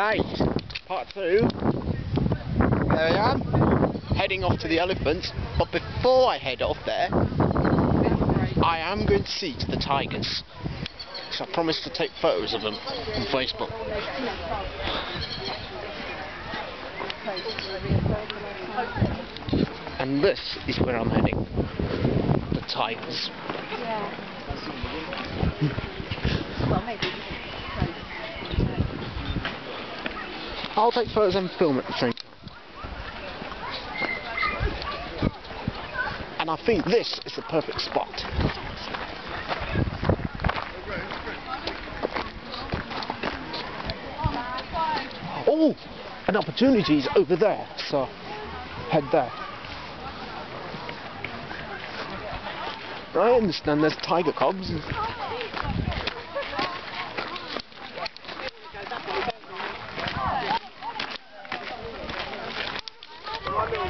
Right, part two. There I am, heading off to the elephants. But before I head off there, I am going to see to the tigers. So I promised to take photos of them on Facebook. And this is where I'm heading. The tigers. Well, I'll take photos and film same time. And I think this is the perfect spot. Oh, an opportunity is over there, so head there. I understand there's tiger cubs.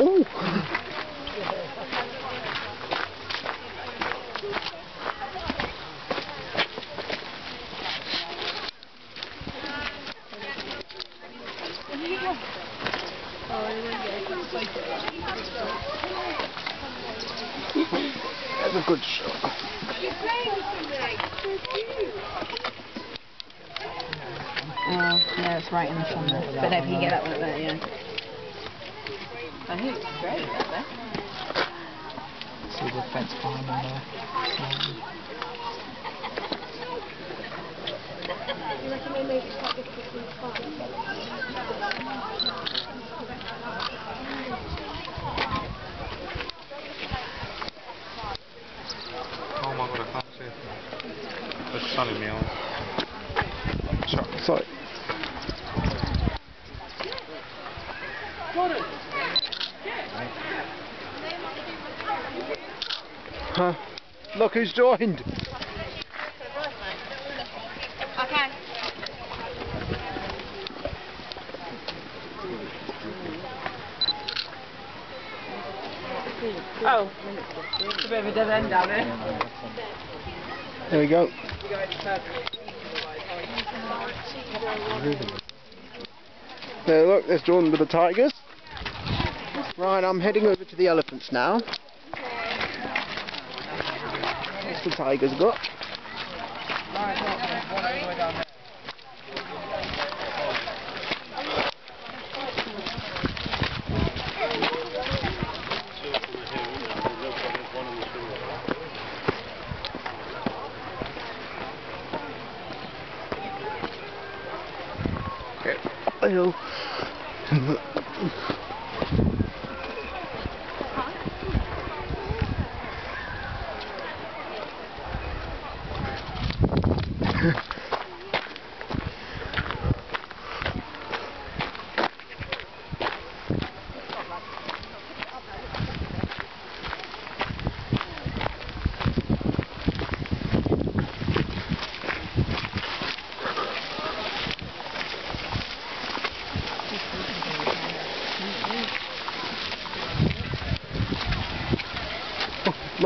Oh. That's a good shot. Oh, yeah, it's right in the sun there. But if you get up like that, yeah. I think it's great up there. See the fence behind them there. Oh my god, I can't see it. There's sun in the eyes. Sorry. Sorry. Huh. Look who's joined. Okay. Oh, it's a bit of a dead end down there. There we go. There, look, there's Jordan with the tigers. Right, I'm heading over to the elephants now. What's the tigers got? Okay, up the hill.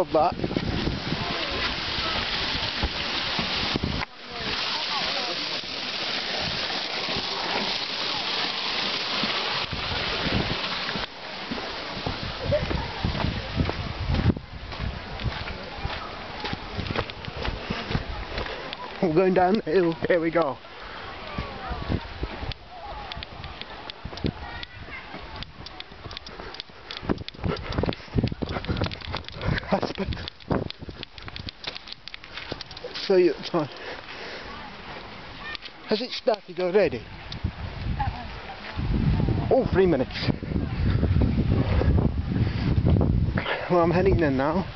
Love that. We're going down the hill. Here we go. So you time. Has it started already? All three minutes. Well, I'm heading in now.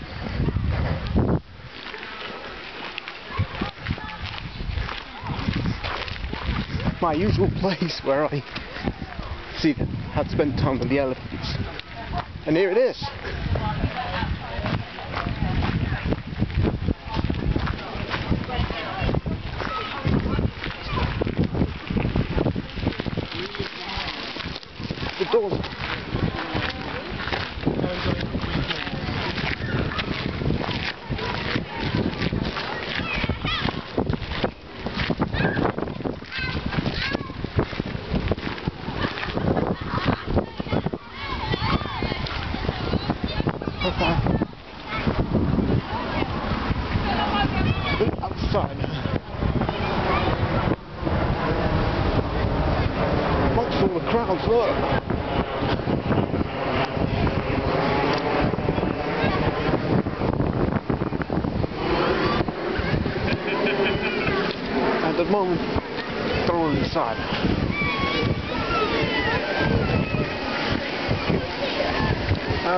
My usual place where I see had spent time with the elephants. And here it is. The doors. Okay. Outside. Watch all the crowds, look. At the moment, throw on the side.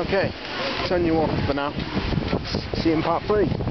Okay, turn you off for now. See you in part three.